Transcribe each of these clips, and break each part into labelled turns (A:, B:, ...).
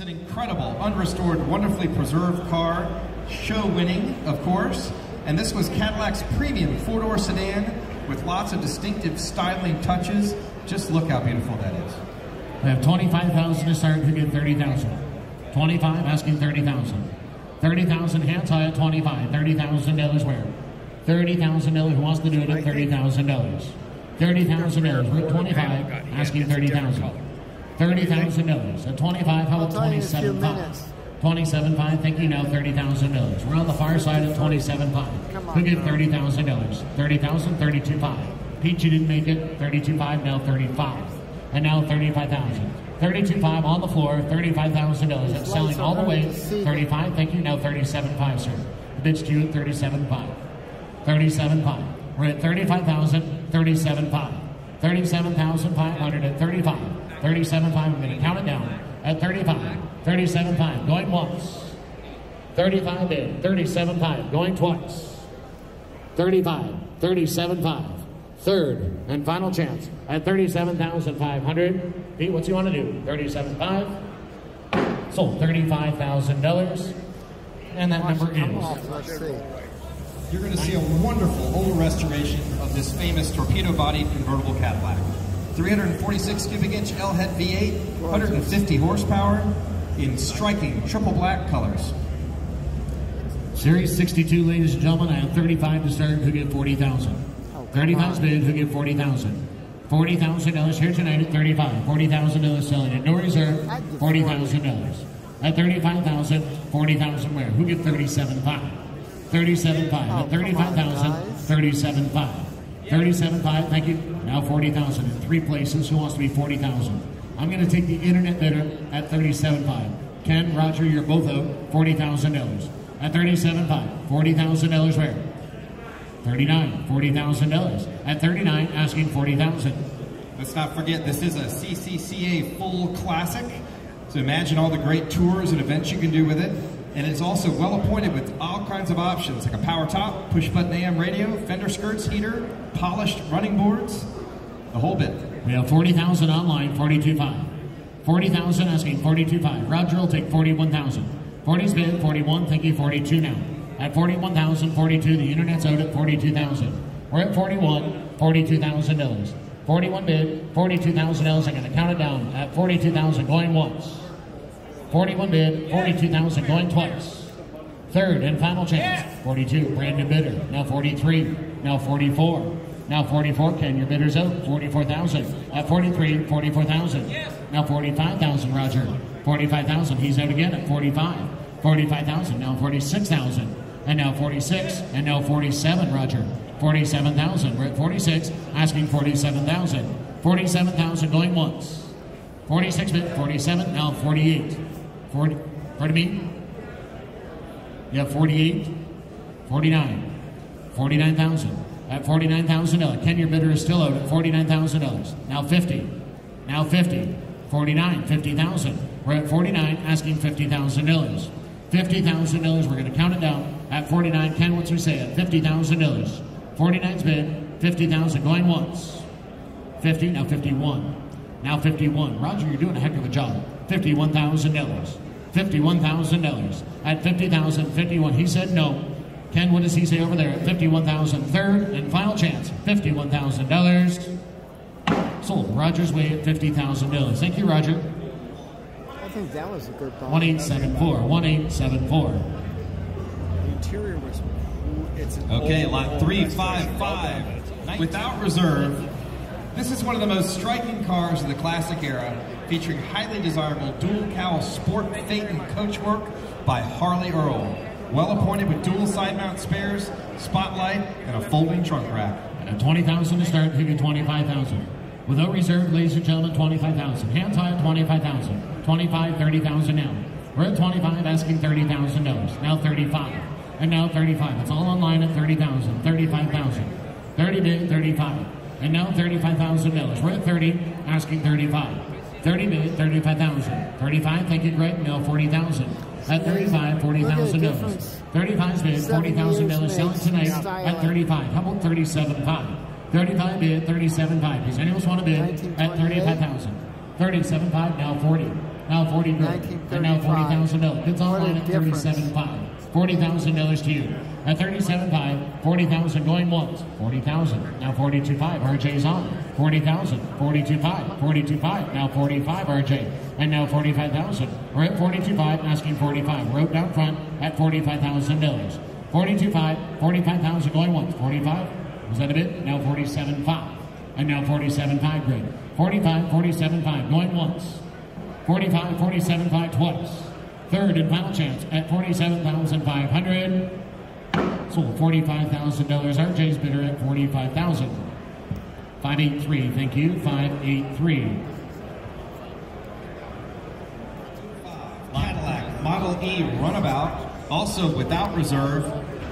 A: is an incredible, unrestored, wonderfully preserved car, show winning, of course. And this was Cadillac's premium four door sedan with lots of distinctive styling touches. Just look how beautiful that is.
B: We have 25,000 to start, who get 30,000? 25, asking 30,000. 30,000 hands high at 25. $30,000 where? $30,000 who wants to do it at $30,000. $30,000, we're at 25, asking 30,000. $30,000. A 25, how about 27 5? 27 5, thank you, now $30,000. We're on the far side of 27 5. Who did $30,000? 30000 32 5. Pete, you didn't make it. 32 5, now 35. And now 35000 32 5 on the floor, $35,000. That's selling all the way. 35, thank you, now 37 5, sir. Bids to you 37 5. 37 5. We're at 35,000, 37 5. 37,535. 37,500. I'm going to count it down. At 35, 37,500. Going once. 35 in. 37,500. Going twice. 35, 37,500. Third and final chance at 37,500. Pete, what you want to do? 37,500. Sold $35,000. And that number ends.
A: You're going to see a wonderful old restoration of this famous torpedo-bodied convertible Cadillac. 346 cubic inch L-head V8, 150 horsepower, in striking triple black colors.
B: Series 62, ladies and gentlemen, I have 35 to start. Who get 40,000? 35 bid. Who get 40,000? $40,000 here tonight at 35. $40,000 selling at no reserve. $40,000. At 35,000, 40,000 where? Who get 37.5? 37.5. At 35,000, 37.5. 37.5, thank you. Now 40,000 in three places. Who wants to be 40,000? I'm going to take the internet bidder at 37.5. Ken, Roger, you're both out. $40,000. At 37.5. $40,000 where? 39. $40,000. At 39, asking 40,000.
A: Let's not forget this is a CCCA full classic. So imagine all the great tours and events you can do with it. And it's also well appointed with kinds of options like a power top, push button AM radio, fender skirts, heater, polished running boards, the whole bit.
B: We have 40,000 online, 42.5. 40,000 asking 42.5. Roger will take 41,000. 40's bid, 41, thank you, 42 now. At 41,000, 42, the internet's out at 42,000. We're at 41, $42,000. 41 bid, $42,000. I'm going to count it down at 42,000 going once. 41 bid, 42,000 going twice. Third and final chance, 42, brand new bidder. Now 43, now 44. Now 44, Ken, your bidder's out, 44,000. At 43, 44,000. Now 45,000, Roger. 45,000, he's out again at 45. 45,000, now 46,000. And now 46, and now 47, Roger. 47,000, we're at 46, asking 47,000. 47,000 going once. 46 bid, 47, now 48. 40, pardon me? Yeah, 48, 49, 49,000. At $49,000. Ken, your bidder is still out at $49,000. Now 50. Now 50. 49, 50,000. We're at 49, asking $50,000. $50,000. We're going to count it down at 49. Ken, what's we say? At $50,000. 49's bid, 50,000 going once. 50, now 51. Now 51. Roger, you're doing a heck of a job. $51,000. $51,000. At 50,000, 51. He said no. Ken, what does he say over there? At 51,000. Third and final chance. $51,000. Sold. Roger's way at $50,000. Thank you, Roger.
C: I think that was a good ball.
B: 1874. 1874.
D: The interior was. It's an
A: Okay,
D: old,
A: lot
D: old
A: 355. Without reserve, this is one of the most striking cars of the classic era, featuring highly desirable dual cowl sport Phaeton coachwork by Harley Earl. Well appointed with dual side mount spares, spotlight, and a folding trunk rack.
B: And at 20,000 to start, figure 25,000. Without reserve, ladies and gentlemen, 25,000. Hands high 25,000. 25, 30,000 now. We're at 25, asking $30,000. Now 35. And now 35. It's all online at 30,000. 35,000. 30 bid, 35. And now $35,000. We're at 30, asking 35. 30 bid, 35,000. 35, thank you, Greg. Now 40,000. At 35, $40,000. 35's bid, $40,000 selling tonight at 35. How about 37.5? 35 bid, 37.5. Does anyone else want to bid at 35,000? 37.5, now 40. Now 40 good. And now $40,000. Bids
C: What a
B: online at
C: difference.
B: 37.5. $40,000 to you. At 37.5, 40,000 going once. 40,000. Now 42.5. RJ's on. 40,000. 42.5. 42.5. Now 45 RJ. And now 45,000. We're at 42.5 asking 45. Rope down front at $45,000. 42.5. 45,000 going once. 45. Was that a bit? Now 47.5. And now 47.5 grid. 45, 47.5 going once. 45, 47.5 twice. Third and final chance at 47,500. Sold $45,000. RJ's bidder at 45,000. 583, thank you. 583.
A: Cadillac Model E Runabout, also without reserve.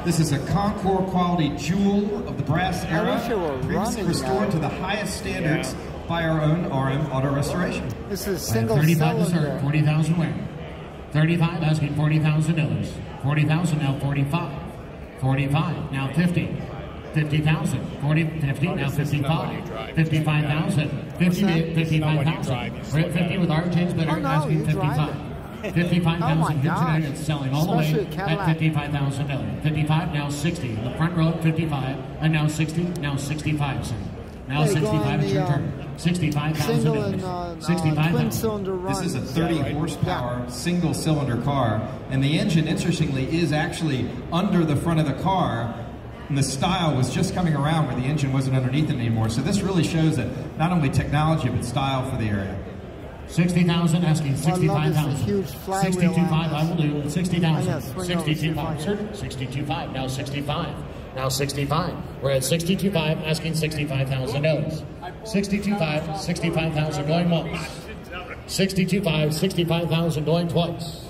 A: This is a Concours quality jewel of the brass era,
C: wish it were
A: previously restored
C: that.
A: to the highest standards by our own RM Auto Restoration.
C: This is
B: I have
C: single
B: 35 to
C: cylinder.
B: 40,000 wearing. 35, asking $40,000. 40,000, now 45. 45, now 50. 50,000, 40, 50, now 55, 55,000, 50, 55,000. We're at 50 with RJ's,
C: but they're
B: asking 55. 55,000
C: oh tonight.
B: It's selling all Especially the way at $55,000. 55, now 60. The front row 55, and now 60, now 65, sir. Now 65 is your turn.
C: 65 and, uh, 65 cylinder run.
A: This is a 30 right? horsepower yeah. single cylinder car, and the engine, interestingly, is actually under the front of the car. And the style was just coming around where the engine wasn't underneath it anymore. So this really shows that not only technology but style for the area.
B: 60,000 asking, 65,000.
C: 62,500,
B: I will do. 60,000. 62,500, 62,500, now 65. Now 65. We're at 62.5, asking $65,000. 62.5, 65,000 going once. 62.5, 65,000 going twice.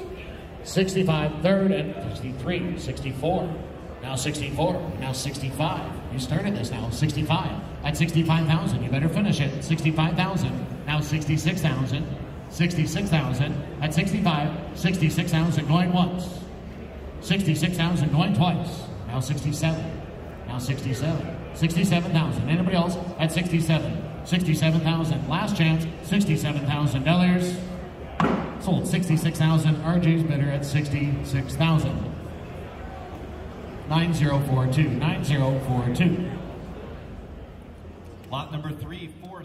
B: 65, third, and 63, 64. Now 64, now 65. You started this now, 65. At 65,000, you better finish it. 65,000, now 66,000. 66,000 at 65, 66,000 going once. 66,000 going twice. Now 67. Now 67. 67,000. Anybody else at 67? 67,000. Last chance, $67,000. Sold 66,000. RJ's bidder at 66,000. 9042. 9042.
A: Lot number three, four,